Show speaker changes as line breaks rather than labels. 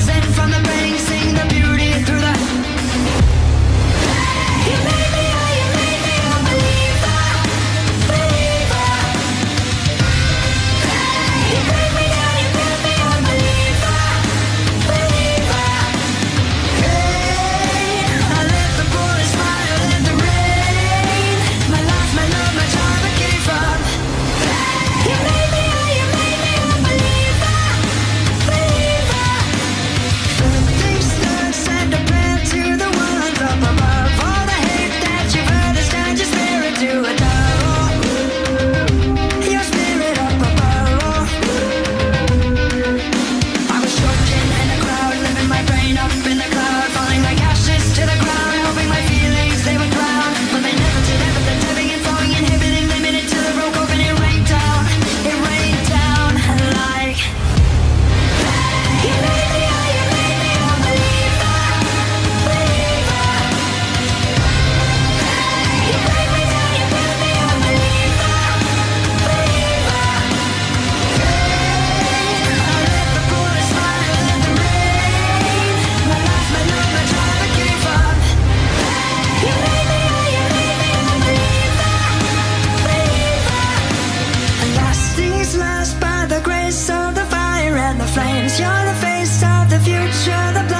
Sent from the Share the blood.